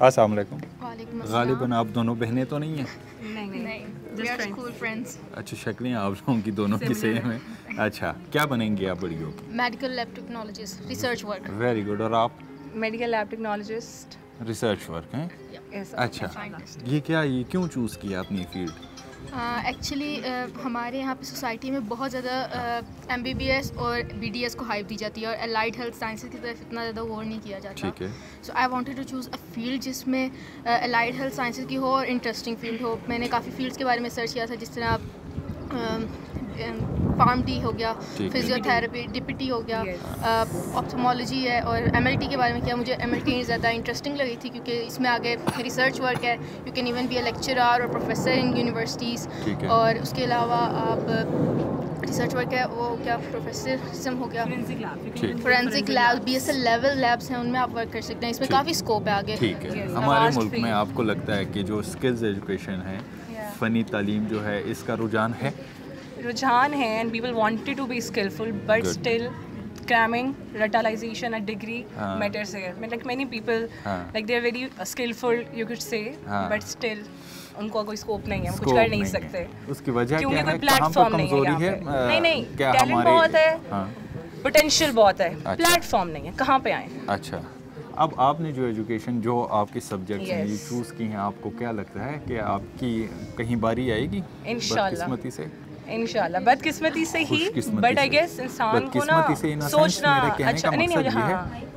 अस्सलाम वालेकुम वालेकुम गालिबन आप दोनों बहनें तो नहीं हैं? नहीं नहीं स्कूल फ्रेंड्स अच्छा शक्लें आप लोगों की दोनों की सेम है। अच्छा क्या बनेंगे आप बड़ी होगी medical lab technologist research work very good और आप? Medical lab technologist research work हैं? अच्छा ये क्या ये क्यों चूज़ किया अपनी फ़ील्ड एक्चुअली Uh, हमारे यहाँ पे सोसाइटी में बहुत ज़्यादा एम बी बी एस और बी डी एस को हाइप दी जाती है और अलाइड हेल्थ साइंसेज की तरफ़ इतना ज़्यादा गौर नहीं किया जाता। ठीक है। So I wanted to choose a field जिसमें एलाइड हेल्थ साइंसेज की हो और इंटरेस्टिंग फ़ील्ड हो। मैंने काफ़ी फील्ड्स के बारे में सर्च किया था जिस तरह फार्म डी हो गया। फिजियोथेरेपी डिपिटी हो गया. ऑप्थमोलॉजी है और एमएलटी के बारे में क्या मुझे एमएलटी ज़्यादा इंटरेस्टिंग लगी थी क्योंकि इसमें आगे रिसर्च वर्क है। You can even be a lecturer और प्रोफेसर इन यूनिवर्सिटीज़ और उसके अलावा आप रिसर्च वर्क है वो क्या प्रोफेसरिज्म हो गया। Forensic lab B S L level labs हैं उनमें आप वर्क कर सकते हैं। इसमें काफ़ी स्कोप है आगे। ठीक है। Yes, हमारे मुल्क में आपको लगता है कि जो स्किल्स एजुकेशन है Yeah. फ़नी तालीम जो है इसका रुझान है? रुझान है and people wanted to be skillful but still cramming ruralization a degree हाँ. matters here I mean, like many people हाँ. like they're very uh, skillful you could say हाँ. but still उनको कोई स्कोप नहीं है कुछ कर नहीं है। सकते उसकी वजह क्योंकि क्या कोई है प्लेटफॉर्म नहीं है यहाँ पे नहीं नहीं टैलेंट बहुत है हाँ पोटेंशियल बहुत है अच्छा। प्लेटफॉर्म नहीं है कहाँ पे आए अच्छा अब आपने जो एजुकेशन जो आपके सब्जेक्ट हैं ये चूज़ की हैं आपको क्या लगता है कि आपकी कहीं बारी आएगी। बदकिस्मती से इंशाल्लाह। बदकिस्मती से ही बट आई गेस इंसान को ना सोचना अच्छा नहीं नहीं हाँ है।